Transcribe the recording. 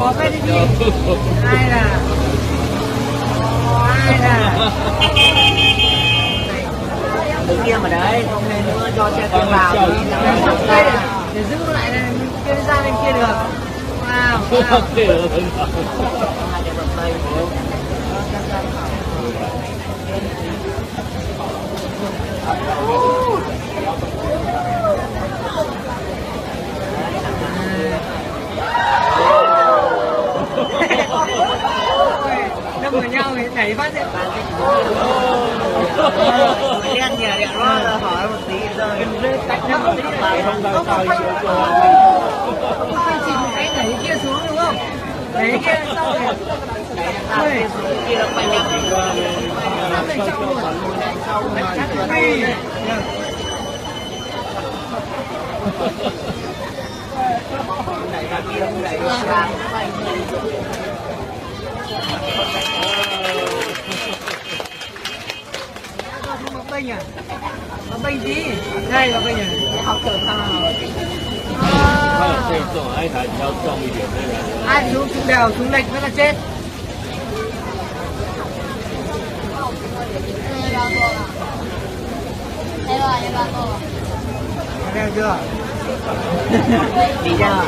bỏ cái đi ai là? Ai là? Từ kia mà đấy, không nên nữa cho xe kia vào. Đây để, để giữ lại này kia ra bên kia được. Wow, wow. 그 đâm vào nhau thì đẩy phát hiện đen nhỉ đen nó là hỏi một tí rồi cạnh nhau một tí không không. Không không không. Một cái đẩy kia xuống đúng không? Đẩy kia sau rồi Ôi, kia nó quay nhau sau rồi trong luôn chắc là hay đẩy ra kia không đẩy ra Babanya. À? Babaji. Đây Babanya. À? Học từ sao? nào? Ai đứng xuống đèo xuống lệch mới là chết. Đèo chưa? Đi chưa?